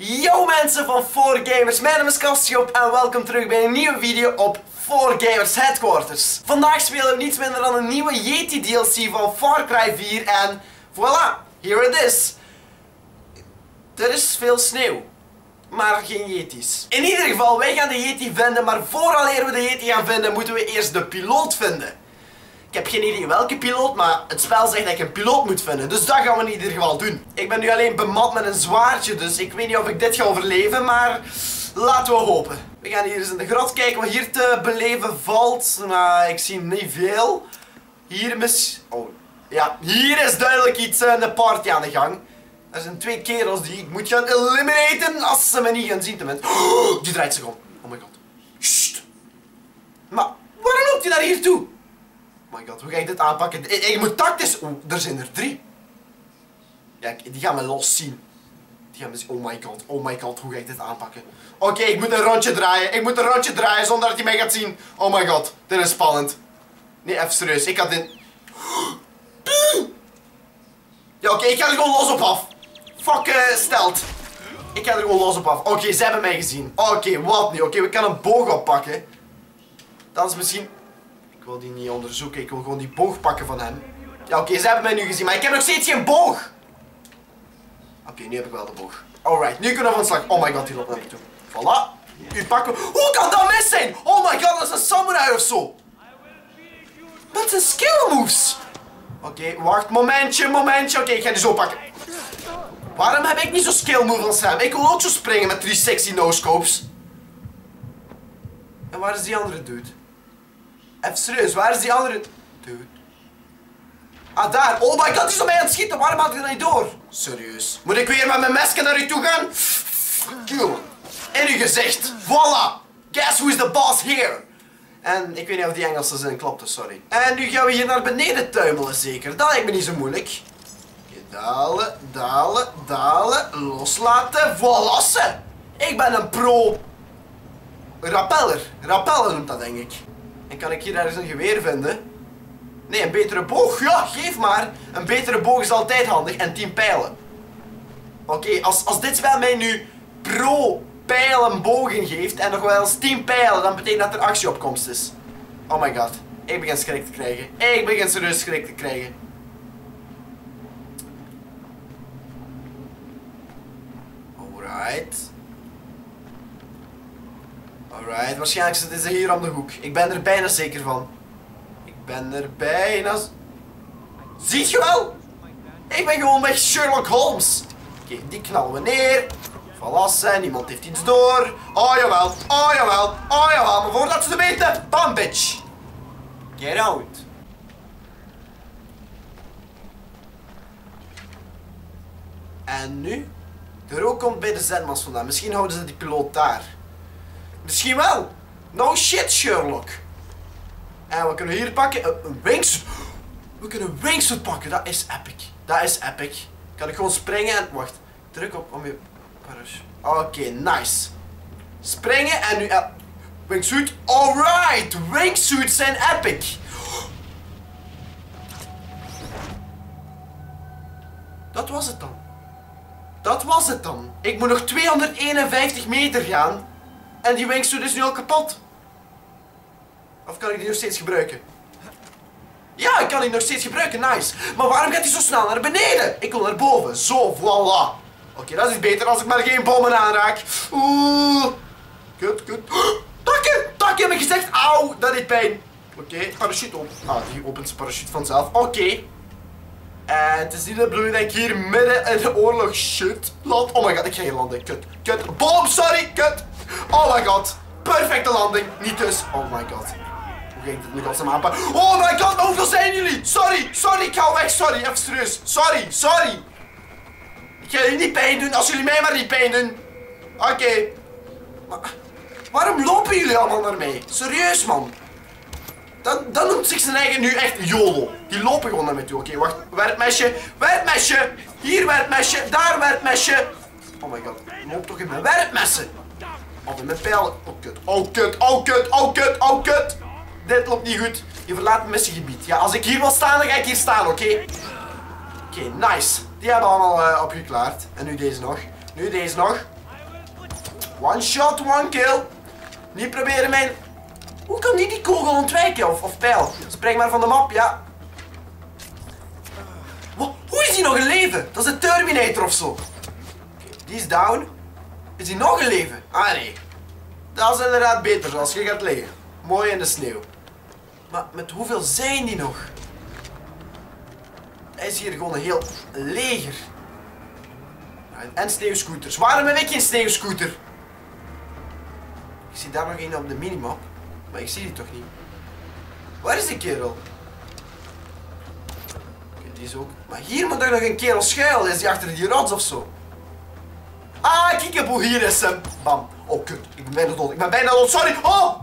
Yo mensen van 4Gamers, mijn naam is Kastiop en welkom terug bij een nieuwe video op 4Gamers Headquarters. Vandaag spelen we niets minder dan een nieuwe Yeti DLC van Far Cry 4 en voilà, here it is. Er is veel sneeuw, maar geen Yetis. In ieder geval, wij gaan de Yeti vinden, maar vooraleer we de Yeti gaan vinden, moeten we eerst de piloot vinden. Ik heb geen idee welke piloot, maar het spel zegt dat ik een piloot moet vinden. Dus dat gaan we in ieder geval doen. Ik ben nu alleen bemand met een zwaardje, dus ik weet niet of ik dit ga overleven, maar laten we hopen. We gaan hier eens in de grot kijken wat hier te beleven valt. Maar ik zie niet veel. Hier mis... Oh, ja, hier is duidelijk iets, uh, een party aan de gang. Er zijn twee kerels die ik moet gaan eliminaten als ze me niet gaan zien tenminste. Oh, die draait zich om. Oh my god. Sst. Maar waarom loopt hij naar hier toe? Oh my god, hoe ga ik dit aanpakken? Ik, moet tactisch... Oeh, er zijn er drie. Ja, die gaan me los zien. Die gaan me zien. Oh my god, oh my god, hoe ga ik dit aanpakken? Oké, ik moet een rondje draaien. Ik moet een rondje draaien zonder dat hij mij gaat zien. Oh my god, dit is spannend. Nee, even serieus. Ik had dit... Ja, oké, ik ga er gewoon los op af. Fuck, stelt. Ik ga er gewoon los op af. Oké, ze hebben mij gezien. Oké, wat nu? Oké, we kunnen een boog oppakken. Dat is misschien wil die niet onderzoeken. Ik wil gewoon die boog pakken van hem. Ja, oké, ze hebben mij nu gezien, maar ik heb nog steeds geen boog. Oké, nu heb ik wel de boog. Alright, nu kunnen we van slag. Oh my god, die loopt naar me toe. Voilà. U pakken. Hoe kan dat mis zijn? Oh my god, dat is een samurai of zo. Dat zijn skill moves. Oké, wacht. Momentje, momentje. Oké, ik ga die zo pakken. Waarom heb ik niet zo skill moves als hem? Ik wil ook zo springen met 360 no-scopes. En waar is die andere dude? Even serieus, waar is die andere... Dude. Ah, daar. Oh my god, die is op mij aan het schieten. Waarom had ik dat niet door? Serieus. Moet ik weer met mijn mesje naar u toe gaan? You. In uw gezicht. Voilà. Guess who is the boss here? En ik weet niet of die Engelse zin klopte, sorry. En nu gaan we hier naar beneden tuimelen, zeker. Dat lijkt me niet zo moeilijk. Dalen, dalen, dalen, loslaten, volassen. Ik ben een pro... Rappeller. Rappeller noemt dat, denk ik. En kan ik hier ergens een geweer vinden? Nee, een betere boog. Ja, geef maar. Een betere boog is altijd handig. En 10 pijlen. Oké, als, als dit spel mij nu pro pijlen bogen geeft en nog wel eens 10 pijlen, dan betekent dat er actieopkomst is. Oh my god. Ik begin schrik te krijgen. Ik begin serieus schrik te krijgen. Alright. Alright, waarschijnlijk zitten ze hier om de hoek. Ik ben er bijna zeker van. Ik ben er bijna... Ziet je wel? Ik ben gewoon weg Sherlock Holmes. Oké, die knallen we neer. Verlassen, niemand heeft iets door. Oh jawel, oh jawel, oh jawel. Maar voordat ze het weten, bam bitch. Get out. En nu? De rook komt bij de zendmast vandaan. Misschien houden ze die piloot daar. Misschien wel. No shit, Sherlock. En we kunnen hier pakken een wingsuit. We kunnen wingsuit pakken. Dat is epic. Dat is epic. Kan ik gewoon springen en... Wacht. Druk op om je. Oké, nice. Springen en nu... Wingsuit. Alright. Wingsuits zijn epic. Dat was het dan. Dat was het dan. Ik moet nog 251 meter gaan. En die wingsuit is nu al kapot. Of kan ik die nog steeds gebruiken? Ja, ik kan die nog steeds gebruiken, nice. Maar waarom gaat hij zo snel naar beneden? Ik wil naar boven. Zo, voilà. Oké, dat is beter als ik maar geen bommen aanraak. Oeh. Kut, kut. Takken, takken heb ik gezegd. Auw, dat deed pijn. Oké, parachute op. Ah, die opent zijn parachute vanzelf. Oké. En het is niet de bedoeling dat ik hier midden in de oorlog shit land. Oh my god, ik ga hier landen. Kut, kut. Bom, sorry, kut. Oh my god. Perfecte landing. Niet dus. Oh my god. Hoe ga ik dit nu godsnaam aanpakken? Oh my god, hoeveel zijn jullie? Sorry, sorry, ik ga weg. Sorry, even serieus. Sorry, sorry. Ik ga jullie niet pijn doen als jullie mij maar niet pijn doen. Oké. Waarom lopen jullie allemaal naar mij? Serieus, man. Dat, dat noemt zich zijn eigen nu echt YOLO. Die lopen gewoon naar mij toe. Oké, wacht. Werpmesje. Werpmesje. Hier werpmesje. Daar werpmesje. Oh my god. Loop toch in mijn werpmessen. In mijn pijlen. Oh kut. Oh kut. Oh kut. Oh kut. Oh kut. Dit loopt niet goed. Je verlaat het missiegebied. Ja, als ik hier wil staan, dan ga ik hier staan, oké? Oké, nice. Die hebben allemaal uh, opgeklaard. En nu deze nog. Nu deze nog. One shot, one kill. Niet proberen mijn... Hoe kan die die kogel ontwijken? Of, of pijl? Spring maar van de map, ja. Hoe is die nog in leven? Dat is een Terminator of zo. die is down. Is die nog in leven? Ah nee. Dat is inderdaad beter zoals je gaat liggen. Mooi in de sneeuw. Maar met hoeveel zijn die nog? Hij is hier gewoon een heel leger. En sneeuwscooters. Waarom heb ik geen sneeuwscooter? Ik zie daar nog een op de minimap. Maar ik zie die toch niet. Waar is die kerel? Die is ook. Maar hier moet er nog een kerel schuilen. Is die achter die rots of zo? Ah, kijk hoe hier is hem. Bam. Oh, kut. Ik ben bijna dood. Ik ben bijna dood. Sorry. Oh!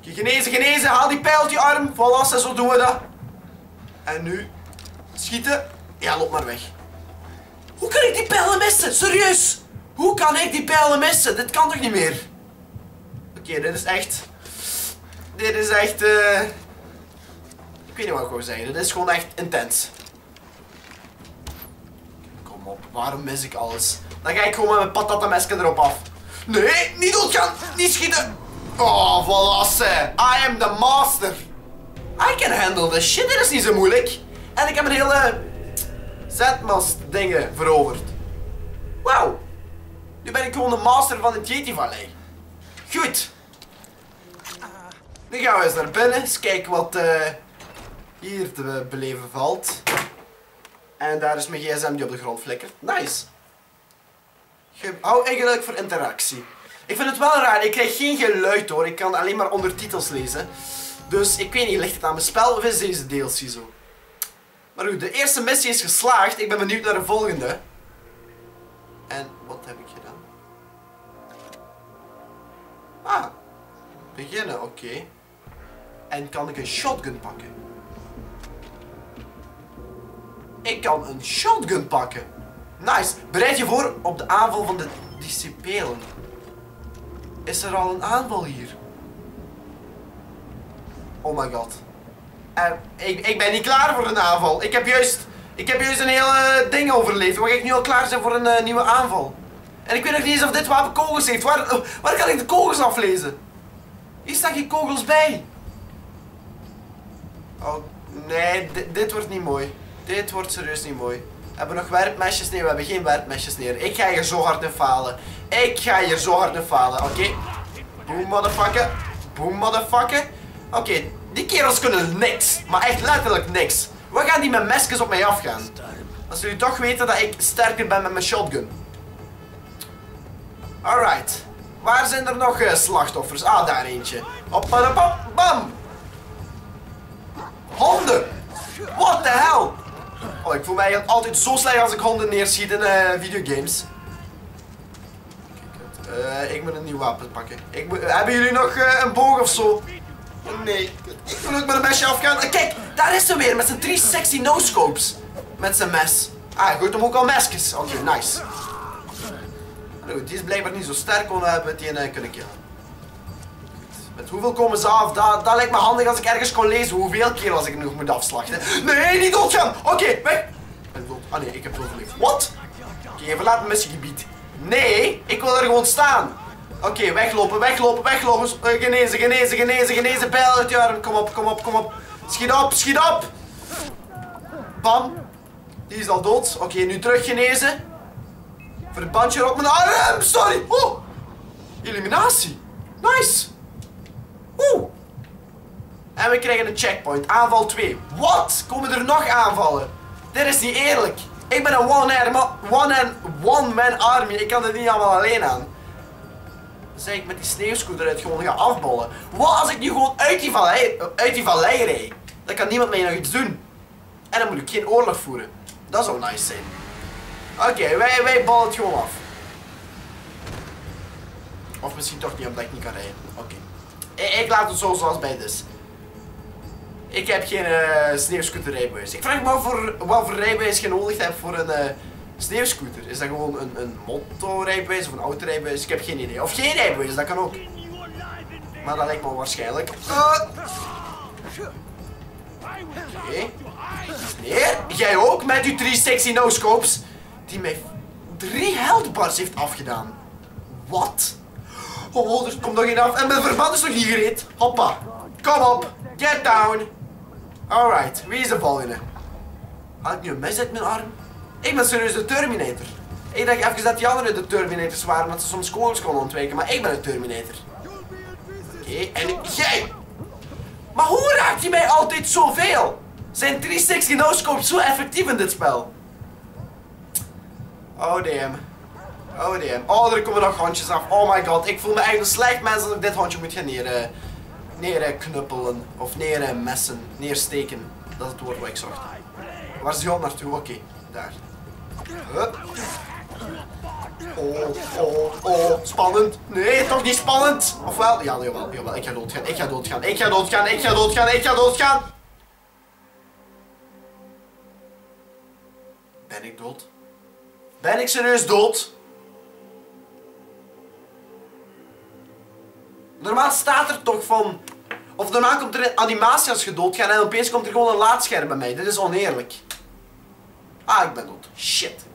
Genezen, genezen. Haal die pijl uit je arm. Voilà, zo doen we dat. En nu Schieten. Ja, loop maar weg. Hoe kan ik die pijlen missen? Serieus. Hoe kan ik die pijlen missen? Dit kan toch niet meer? Oké, dit is echt... Dit is echt... Uh... Ik weet niet wat ik wil zeggen. Dit is gewoon echt intens. Kom op, waarom mis ik alles? Dan ga ik gewoon met mijn patatamesken erop af. Nee, niet doodgaan. Niet schieten. Oh, voilà, I am the master. I can handle this shit. Dit is niet zo moeilijk. En ik heb een hele zetmast dingen veroverd. Wauw. Nu ben ik gewoon de master van het Yeti Vallei. Goed. Nu gaan we eens naar binnen. Eens kijken wat uh, hier te beleven valt. En daar is mijn gsm die op de grond flikkert. Nice. Hou eigenlijk voor interactie. Ik vind het wel raar. Ik krijg geen geluid hoor. Ik kan alleen maar ondertitels lezen. Dus ik weet niet, ligt het aan mijn spel of is deze DLC zo? Maar goed, de eerste missie is geslaagd. Ik ben benieuwd naar de volgende. En wat heb ik gedaan? Ah, beginnen, oké. En kan ik een shotgun pakken? Ik kan een shotgun pakken. Nice. Bereid je voor op de aanval van de discipelen. Is er al een aanval hier? Oh my god. Uh, ik, ik ben niet klaar voor een aanval. Ik heb juist, ik heb juist een hele ding overleefd. Waar ik nu al klaar zijn voor een uh, nieuwe aanval. En ik weet nog niet eens of dit wapen kogels heeft. Waar, uh, waar kan ik de kogels aflezen? Hier staan geen kogels bij. Oh, nee, dit wordt niet mooi. Dit wordt serieus niet mooi. Hebben we nog werpmesjes? Nee, we hebben geen werpmesjes neer. Ik ga hier zo hard in falen. Ik ga hier zo hard in falen, oké? Okay. Boom, motherfucker. Boom, motherfucker. Oké, die kerels kunnen niks. Maar echt letterlijk niks. Waar gaan die met mesjes op mij afgaan? Als jullie toch weten dat ik sterker ben met mijn shotgun. Alright. Waar zijn er nog uh, slachtoffers? Ah, daar eentje. Op, bam, bam. Ik voel mij altijd zo slecht als ik honden neerschiet in uh, videogames. Uh, ik moet een nieuw wapen pakken. Ik moet, hebben jullie nog een boog of zo? Nee. Ik wil ook met een mesje afgaan. Kijk, daar is ze weer met zijn drie sexy no-scopes. Met zijn mes. Ah, goed hem ook al mesjes. Oké, okay, nice. Nou, die is blijkbaar niet zo sterk, want we hebben die kunnen killen. Hoeveel komen ze af? Dat, lijkt me handig als ik ergens kon lezen hoeveel keer als ik nog moet afslachten. Nee, niet doodgaan! Oké, okay, weg! Ben dood. Ah nee, ik heb overleefd. Wat? Oké, okay, verlaat mijn missiegebied. Nee, ik wil er gewoon staan. Oké, weglopen, weglopen, weglopen. Uh, genezen, genezen, genezen, genezen. Pijl uit je arm. Kom op, kom op, kom op. Schiet op, schiet op. Bam. Die is al dood. Oké, nu terug genezen. Verbandje op mijn arm. Sorry. Oh. Eliminatie. Nice. En we krijgen een checkpoint. Aanval 2. Wat? Komen er nog aanvallen? Dit is niet eerlijk. Ik ben een one-man one one army. Ik kan het niet allemaal alleen aan zeg ik met die sneeuwscooter uit gewoon ga afbollen. Wat als ik nu gewoon uit die vallei, uit die vallei rijd? Dan kan niemand mij nog iets doen. En dan moet ik geen oorlog voeren. Dat zou nice zijn. Oké, wij, wij ballen het gewoon af. Of misschien toch niet omdat ik niet kan rijden. Oké. Ik, laat het zo zoals bij dus. Ik heb geen uh, rijbewijs. Ik vraag me af voor, wat voor rijbewijs je nodig hebt voor een... Uh, Sneeuwscooter, is dat gewoon een, een motorrijbewijs of een autorijbewijs? Ik heb geen idee. Of geen rijbewijs, dat kan ook. Maar dat lijkt me waarschijnlijk. Uh. Jij ook met uw drie sexy no-scopes? Die mij drie health bars heeft afgedaan. Wat? Oh, er komt nog één af. En mijn verband is nog niet gereed. Hoppa. Kom op. Get down. Alright, wie is de volgende? Had ik nu een mes uit mijn arm? Ik ben serieus de Terminator. Ik dacht even dat die anderen de Terminators waren, omdat ze soms kogels konden ontwijken, maar ik ben een Terminator. Oké, en jij? Maar hoe raakt hij mij altijd zoveel? Zijn 360 no-scope zo effectief in dit spel? Oh damn. Oh damn. Oh, er komen nog hondjes af. Oh my god, ik voel me een slecht mens als ik dit hondje moet gaan neer, uh, neer knuppelen. Of neer messen. Neersteken. Dat is het woord wat ik zocht. Waar is die hond naartoe? Oké, daar. Hup. Oh, oh, oh, spannend. Nee, toch niet spannend. Ofwel, ja, jawel, jawel, ik ga doodgaan, ik ga doodgaan, ik ga doodgaan, ik ga doodgaan, ik ga doodgaan. Ben ik dood? Ben ik serieus dood? Normaal staat er toch van... Of normaal komt er animatie als je doodgaat en opeens komt er gewoon een laadscherm bij mij. Dit is oneerlijk. Ah, ik ben dood. Shit.